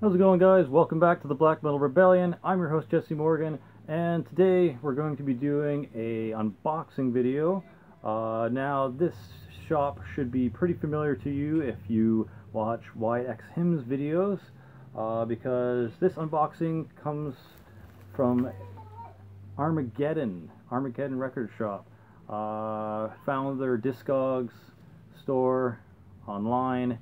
How's it going guys? Welcome back to the Black Metal Rebellion. I'm your host Jesse Morgan and today we're going to be doing a unboxing video. Uh, now this shop should be pretty familiar to you if you watch YX Hymns videos uh, because this unboxing comes from Armageddon, Armageddon Record Shop. Uh, found their Discogs store online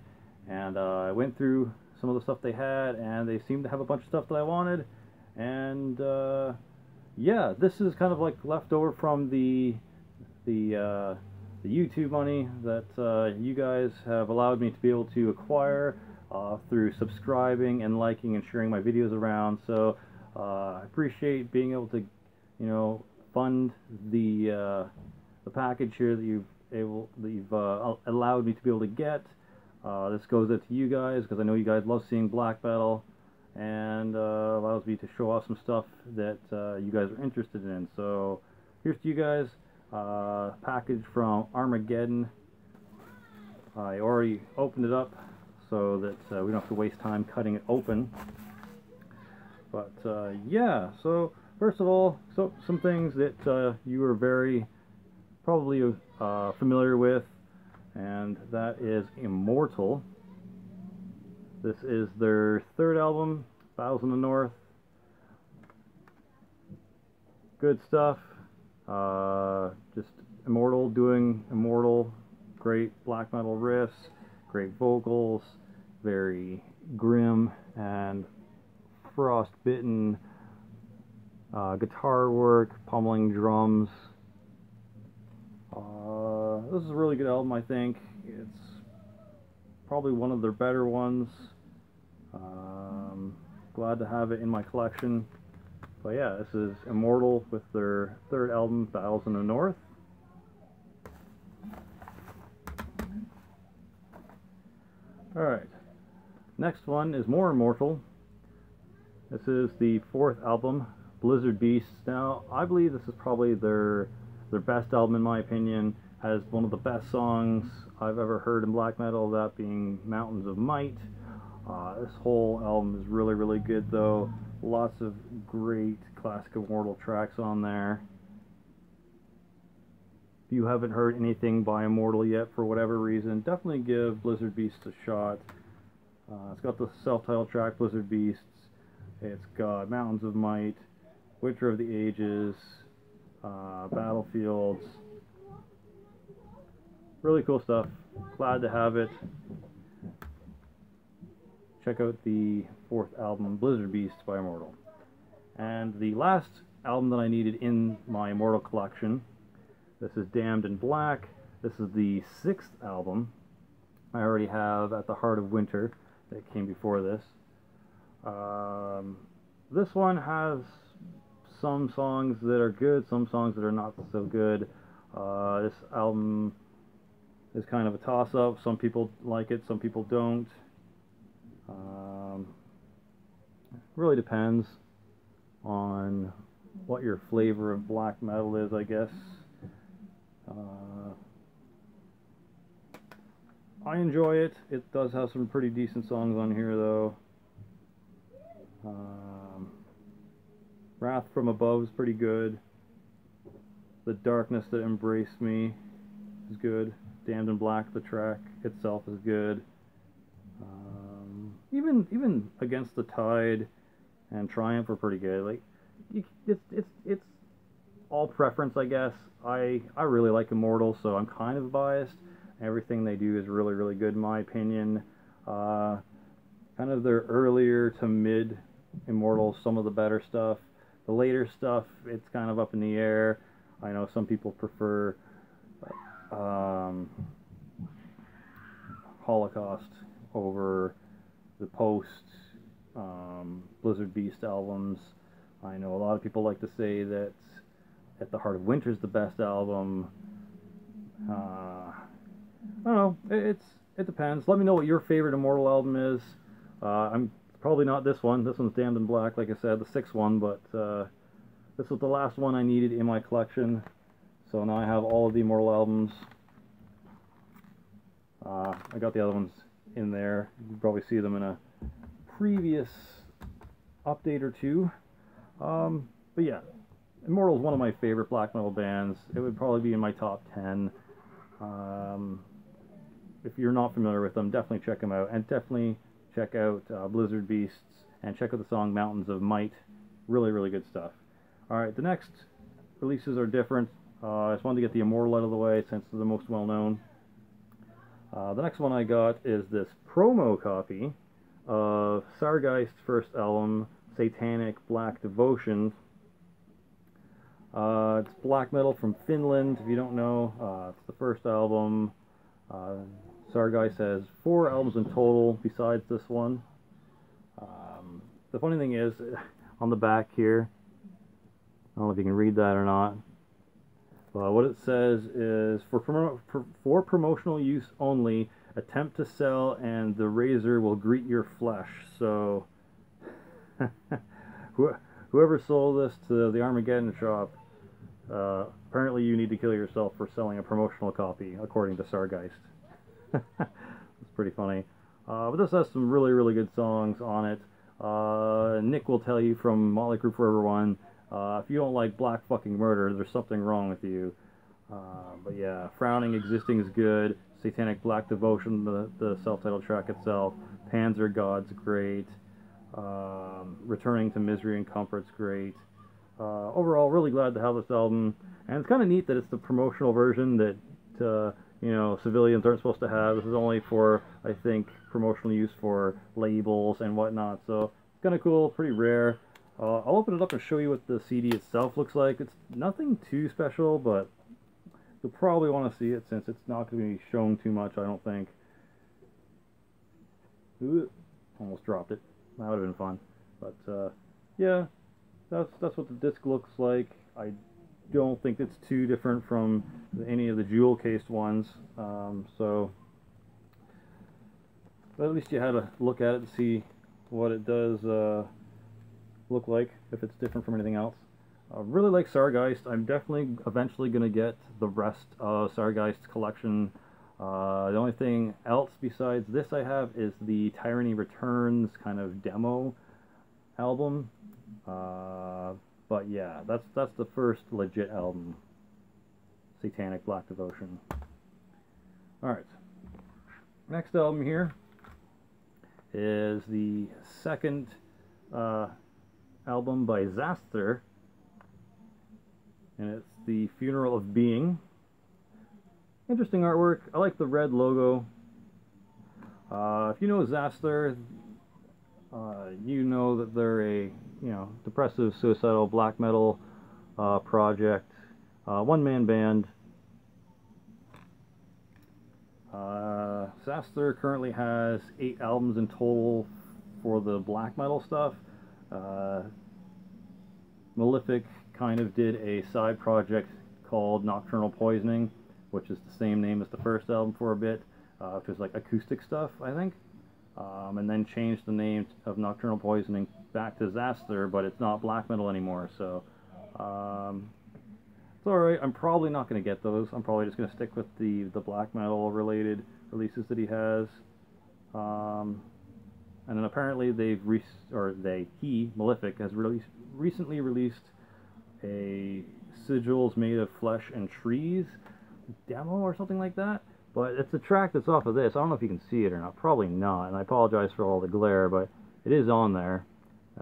and uh, I went through some of the stuff they had and they seemed to have a bunch of stuff that I wanted. And uh, yeah this is kind of like leftover from the the uh, the YouTube money that uh, you guys have allowed me to be able to acquire uh, through subscribing and liking and sharing my videos around. So uh, I appreciate being able to you know fund the uh, the package here that you've able that you've allowed me to be able to get uh, this goes out to you guys because I know you guys love seeing black metal and uh, allows me to show off some stuff that uh, you guys are interested in. So here's to you guys. Uh, package from Armageddon. I already opened it up so that uh, we don't have to waste time cutting it open. But uh, yeah, so first of all, so some things that you are very probably familiar with and that is Immortal. This is their third album, Battles in the North. Good stuff. Uh, just Immortal doing Immortal. Great black metal riffs, great vocals, very grim and frost-bitten uh, guitar work, pummeling drums. Uh, this is a really good album, I think. It's probably one of their better ones. Um, glad to have it in my collection. But yeah, this is Immortal with their third album, Battles in the North. Alright, next one is more Immortal. This is the fourth album, Blizzard Beasts. Now, I believe this is probably their their best album in my opinion. Has one of the best songs I've ever heard in black metal, that being Mountains of Might. Uh, this whole album is really, really good though. Lots of great classic Immortal tracks on there. If you haven't heard anything by Immortal yet for whatever reason, definitely give Blizzard Beasts a shot. Uh, it's got the self-titled track Blizzard Beasts. It's got Mountains of Might, Winter of the Ages, uh, battlefields. Really cool stuff. Glad to have it. Check out the fourth album, Blizzard Beast by Immortal. And the last album that I needed in my Immortal collection, this is Damned in Black. This is the sixth album. I already have At the Heart of Winter that came before this. Um, this one has some songs that are good, some songs that are not so good. Uh, this album is kind of a toss-up. Some people like it, some people don't. Um, really depends on what your flavor of black metal is, I guess. Uh, I enjoy it. It does have some pretty decent songs on here, though. Um, Wrath from Above is pretty good. The Darkness That Embraced Me is good. Damned in Black, the track itself is good. Um, even even Against the Tide and Triumph are pretty good. Like, you, it's it's it's all preference, I guess. I I really like Immortal, so I'm kind of biased. Everything they do is really really good in my opinion. Uh, kind of their earlier to mid Immortal, some of the better stuff. The later stuff, it's kind of up in the air. I know some people prefer um, Holocaust over the post um, Blizzard Beast albums. I know a lot of people like to say that At the Heart of Winter is the best album. Uh, I don't know. It's it depends. Let me know what your favorite Immortal album is. Uh, I'm Probably not this one. This one's Damned in Black, like I said, the sixth one, but uh, this was the last one I needed in my collection. So now I have all of the Immortal albums. Uh, I got the other ones in there. You can probably see them in a previous update or two. Um, but yeah, Immortal is one of my favorite black metal bands. It would probably be in my top 10. Um, if you're not familiar with them, definitely check them out. And definitely check out uh, Blizzard Beasts and check out the song Mountains of Might. Really, really good stuff. Alright, the next releases are different. Uh, I just wanted to get the Immortal out of the way since it's the most well known. Uh, the next one I got is this promo copy of Sargeist's first album, Satanic Black Devotion. Uh, it's black metal from Finland, if you don't know. Uh, it's the first album. Uh, Sargeist has four albums in total besides this one. Um, the funny thing is, on the back here, I don't know if you can read that or not. Uh, what it says is for, promo for, for promotional use only, attempt to sell and the razor will greet your flesh. So, whoever sold this to the Armageddon shop, uh, apparently you need to kill yourself for selling a promotional copy, according to Sargeist. it's pretty funny. Uh, but this has some really, really good songs on it. Uh, Nick will tell you from Motley Crue Forever One uh, if you don't like black fucking murder, there's something wrong with you. Uh, but yeah, Frowning Existing is good. Satanic Black Devotion, the, the self-titled track itself. Panzer God's great. Um, Returning to Misery and Comfort's great. Uh, overall, really glad to have this album. And it's kind of neat that it's the promotional version that, uh, you know, civilians aren't supposed to have. This is only for, I think, promotional use for labels and whatnot. So, it's kind of cool, pretty rare. Uh, I'll open it up and show you what the CD itself looks like. It's nothing too special, but you'll probably want to see it since it's not going to be shown too much, I don't think. Ooh, almost dropped it. That would have been fun. But, uh, yeah, that's, that's what the disc looks like. I don't think it's too different from any of the jewel-cased ones. Um, so, but at least you had a look at it and see what it does uh, look like, if it's different from anything else. I really like Sargeist. I'm definitely eventually going to get the rest of Sargeist's collection. Uh, the only thing else besides this I have is the Tyranny Returns kind of demo album. Uh, but yeah, that's that's the first legit album. Satanic Black Devotion. Alright. Next album here is the second uh, album by Xasthur, and it's The Funeral of Being. Interesting artwork. I like the red logo. Uh, if you know Xasthur, uh, you know that they're a you know depressive, suicidal black metal uh, project, uh, one-man band. Uh, Xasthur currently has eight albums in total for the black metal stuff. Uh, Malefic kind of did a side project called Nocturnal Poisoning, which is the same name as the first album for a bit, uh, which was like acoustic stuff, I think. Um, and then changed the name of Nocturnal Poisoning back to Xasthur, but it's not black metal anymore, so um, it's alright. I'm probably not going to get those. I'm probably just going to stick with the, the black metal related releases that he has. Um, and then apparently they've re or they he Malefic has released recently released a sigils made of flesh and trees demo or something like that. But it's a track that's off of this. I don't know if you can see it or not. Probably not. And I apologize for all the glare, but it is on there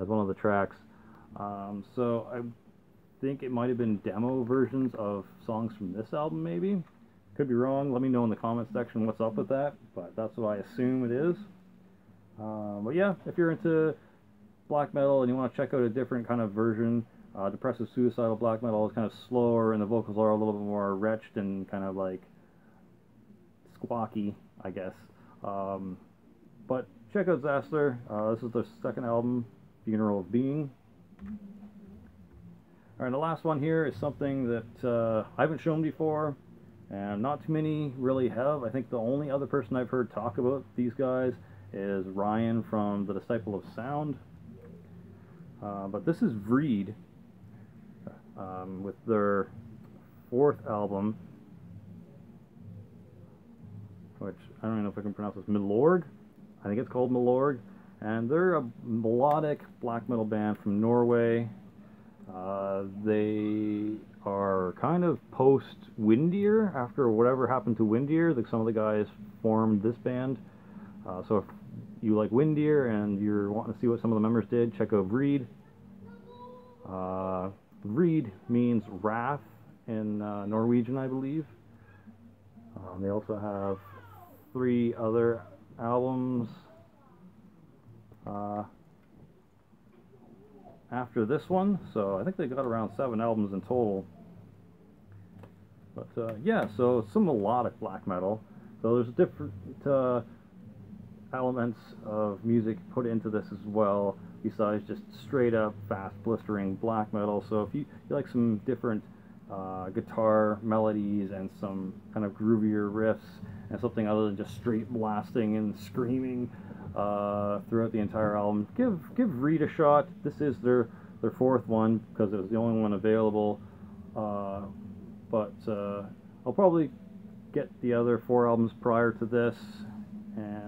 as one of the tracks. Um, so I think it might have been demo versions of songs from this album, maybe. Could be wrong. Let me know in the comments section what's up with that. But that's what I assume it is. Um, but yeah, if you're into black metal and you want to check out a different kind of version, uh, depressive suicidal black metal is kind of slower and the vocals are a little bit more wretched and kind of like squawky, I guess. Um, but check out Xasthur. Uh, this is their second album, Funeral of Being. Alright, the last one here is something that uh, I haven't shown before, and not too many really have. I think the only other person I've heard talk about these guys is Ryan from The Disciple of Sound. Uh, but this is Vreid um, with their fourth album, which I don't even know if I can pronounce this, Milorg. I think it's called Milorg. and they're a melodic black metal band from Norway. Uh, they are kind of post Windir after whatever happened to Windir. Like some of the guys formed this band. Uh, so you like Windir and you're wanting to see what some of the members did, check out Vreid. Uh, Vreid means wrath in uh, Norwegian, I believe. Um, they also have three other albums. Uh, after this one, so I think they got around seven albums in total. But uh, yeah, so some melodic black metal. So there's different uh, elements of music put into this as well, besides just straight up fast blistering black metal. So if you, you like some different uh, guitar melodies and some kind of groovier riffs and something other than just straight blasting and screaming, uh, throughout the entire album. Give give Vreid a shot. This is their their fourth one because it was the only one available. Uh, but uh, I'll probably get the other four albums prior to this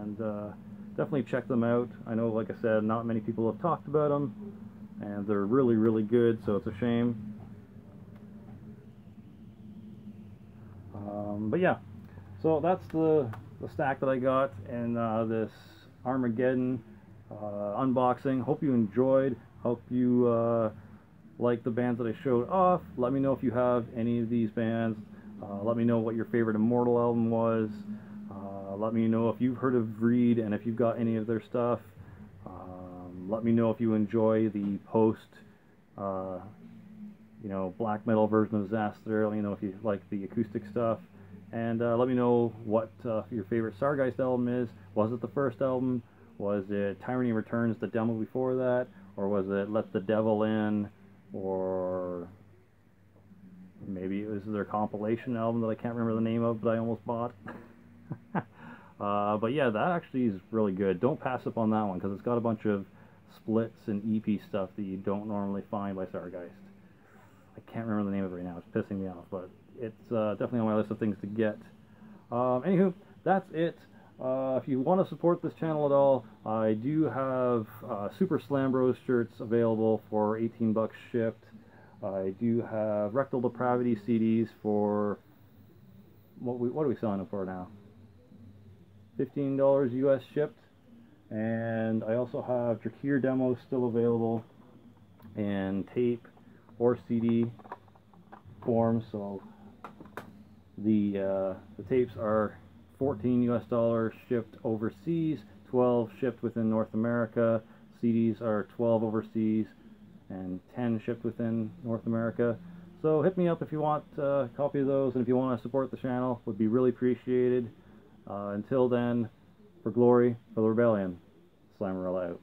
and uh, definitely check them out. I know, like I said, not many people have talked about them and they're really, really good, so it's a shame. Um, but yeah, so that's the, the stack that I got in uh, this Armageddon uh, unboxing. Hope you enjoyed. Hope you uh, like the bands that I showed off. Let me know if you have any of these bands. Uh, let me know what your favorite Immortal album was. Uh, let me know if you've heard of Vreid and if you've got any of their stuff. Um, let me know if you enjoy the post, uh, you know, black metal version of Disaster. Let me know if you like the acoustic stuff. And uh, let me know what uh, your favorite Sargeist album is. Was it the first album? Was it Tyranny Returns, the demo before that? Or was it Let the Devil In? Or maybe it was their compilation album that I can't remember the name of, but I almost bought. uh, but yeah, that actually is really good. Don't pass up on that one because it's got a bunch of splits and EP stuff that you don't normally find by Sargeist. I can't remember the name of it right now. It's pissing me off, but it's uh, definitely on my list of things to get. Um, anywho, that's it. Uh, if you want to support this channel at all, I do have uh, Super Slam Bros shirts available for 18 bucks shipped. I do have Rectal Depravity CDs for what we what are we selling them for now? $15 US shipped. And I also have Dracir demos still available in tape or CD form. So the uh, the tapes are 14 US dollars shipped overseas, 12 shipped within North America. CDs are 12 overseas and 10 shipped within North America. So hit me up if you want uh, a copy of those and if you want to support the channel, would be really appreciated. Uh, until then, for glory, for the rebellion, Slamwhorella out.